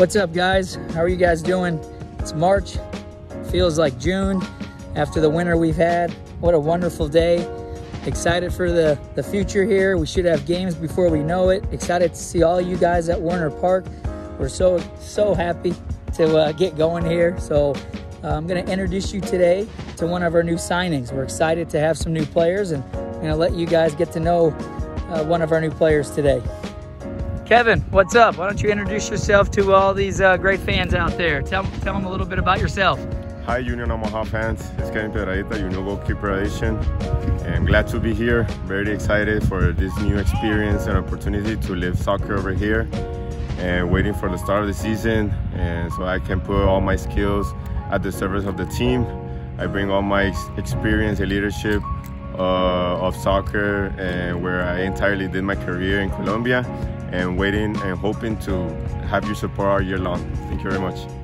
What's up, guys? How are you guys doing? It's March. Feels like June after the winter we've had. What a wonderful day. Excited for the, the future here. We should have games before we know it. Excited to see all you guys at Werner Park. We're so, so happy to uh, get going here. So uh, I'm going to introduce you today to one of our new signings. We're excited to have some new players and I'm going to let you guys get to know uh, one of our new players today. Kevin, what's up? Why don't you introduce yourself to all these uh, great fans out there? Tell, tell them a little bit about yourself. Hi, Union Omaha fans. It's Kevin Piedrahita, Union Goalkeeper Edition. I'm glad to be here. Very excited for this new experience and opportunity to live soccer over here. And waiting for the start of the season, and so I can put all my skills at the service of the team. I bring all my experience and leadership uh, of soccer and where I entirely did my career in Colombia and waiting and hoping to have your support all year long. Thank you very much.